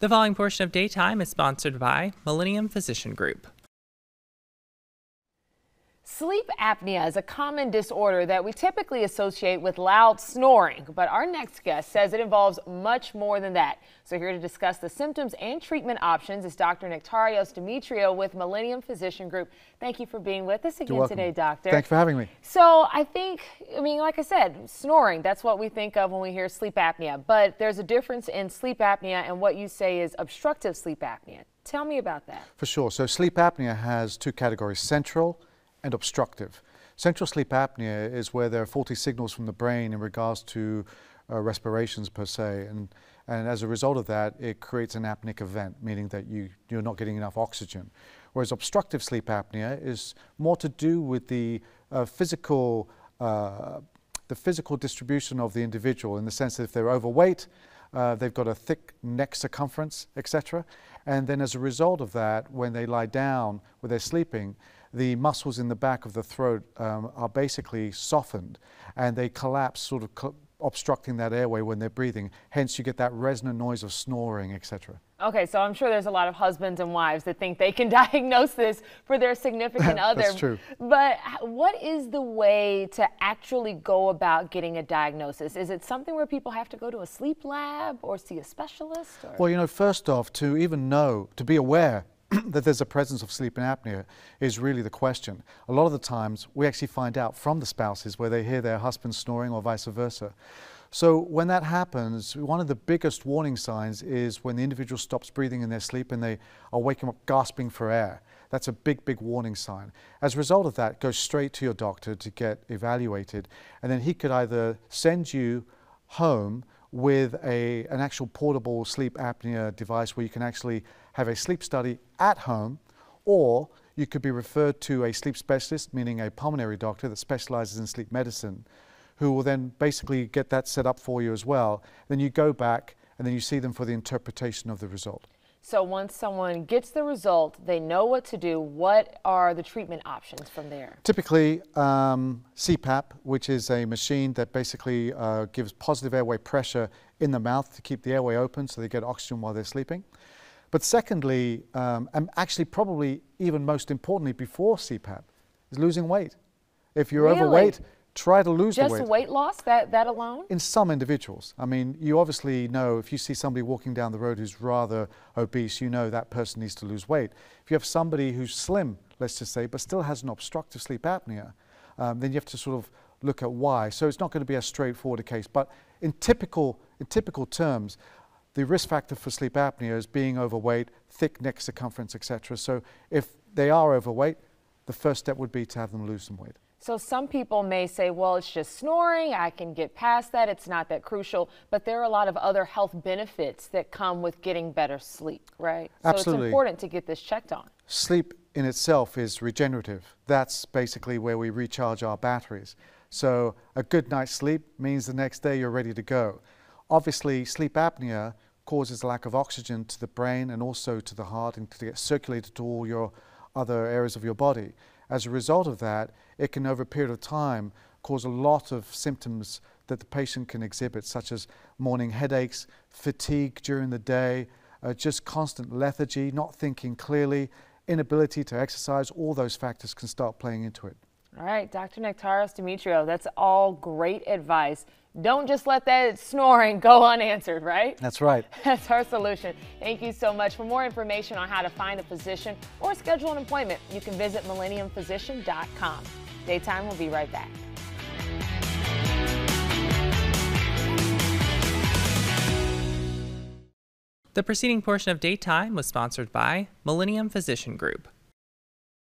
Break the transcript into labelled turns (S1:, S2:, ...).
S1: The following portion of Daytime is sponsored by Millennium Physician Group.
S2: Sleep apnea is a common disorder that we typically associate with loud snoring, but our next guest says it involves much more than that. So here to discuss the symptoms and treatment options is Dr. Nektarios Demetriou with Millennium Physician Group. Thank you for being with us again today, doctor.
S3: Thanks for having me.
S2: So I think, I mean, like I said, snoring, that's what we think of when we hear sleep apnea, but there's a difference in sleep apnea and what you say is obstructive sleep apnea. Tell me about that.
S3: For sure. So sleep apnea has two categories, central and obstructive. Central sleep apnea is where there are faulty signals from the brain in regards to uh, respirations per se. And, and as a result of that, it creates an apneic event, meaning that you, you're not getting enough oxygen. Whereas obstructive sleep apnea is more to do with the uh, physical, uh, the physical distribution of the individual in the sense that if they're overweight, uh, they've got a thick neck circumference, etc. And then as a result of that, when they lie down, when they're sleeping, the muscles in the back of the throat um, are basically softened and they collapse, sort of co obstructing that airway when they're breathing. Hence, you get that resonant noise of snoring, etc.
S2: Okay, so I'm sure there's a lot of husbands and wives that think they can diagnose this for their significant other.
S3: That's true.
S2: But what is the way to actually go about getting a diagnosis? Is it something where people have to go to a sleep lab or see a specialist? Or?
S3: Well, you know, first off, to even know, to be aware that there's a presence of sleep apnea is really the question. A lot of the times we actually find out from the spouses where they hear their husband snoring or vice versa. So when that happens, one of the biggest warning signs is when the individual stops breathing in their sleep and they are waking up gasping for air. That's a big, big warning sign. As a result of that, go straight to your doctor to get evaluated. And then he could either send you home with a, an actual portable sleep apnea device where you can actually have a sleep study at home, or you could be referred to a sleep specialist, meaning a pulmonary doctor that specializes in sleep medicine, who will then basically get that set up for you as well. Then you go back and then you see them for the interpretation of the result.
S2: So once someone gets the result, they know what to do. What are the treatment options from there?
S3: Typically, um, CPAP, which is a machine that basically uh, gives positive airway pressure in the mouth to keep the airway open so they get oxygen while they're sleeping. But secondly, um, and actually probably even most importantly before CPAP, is losing weight. If you're
S2: really?
S3: overweight, try to lose
S2: Just
S3: weight.
S2: Just weight loss, that, that alone?
S3: In some individuals. I mean, you obviously know if you see somebody walking down the road who's rather obese, you know that person needs to lose weight. If you have somebody who's slim, let's just say, but still has an obstructive sleep apnea, um, then you have to sort of look at why. So it's not going to be a straightforward case. But in typical, in typical terms, the risk factor for sleep apnea is being overweight, thick neck circumference, etc. So if they are overweight, the first step would be to have them lose some weight.
S2: So some people may say, well, it's just snoring. I can get past that. It's not that crucial. But there are a lot of other health benefits that come with getting better sleep, right?
S3: Absolutely.
S2: So it's important to get this checked on.
S3: Sleep in itself is regenerative. That's basically where we recharge our batteries. So a good night's sleep means the next day you're ready to go. Obviously, sleep apnea causes a lack of oxygen to the brain and also to the heart and to get circulated to all your other areas of your body. As a result of that, it can, over a period of time, cause a lot of symptoms that the patient can exhibit, such as morning headaches, fatigue during the day, uh, just constant lethargy, not thinking clearly, inability to exercise, all those factors can start playing into it.
S2: All right, Dr. Nektarios Demetriou, that's all great advice. Don't just let that snoring go unanswered, right?
S3: That's right.
S2: That's our solution. Thank you so much. For more information on how to find a physician or schedule an appointment, you can visit millenniumphysician.com. Daytime will be right back.
S1: The preceding portion of Daytime was sponsored by Millennium Physician Group.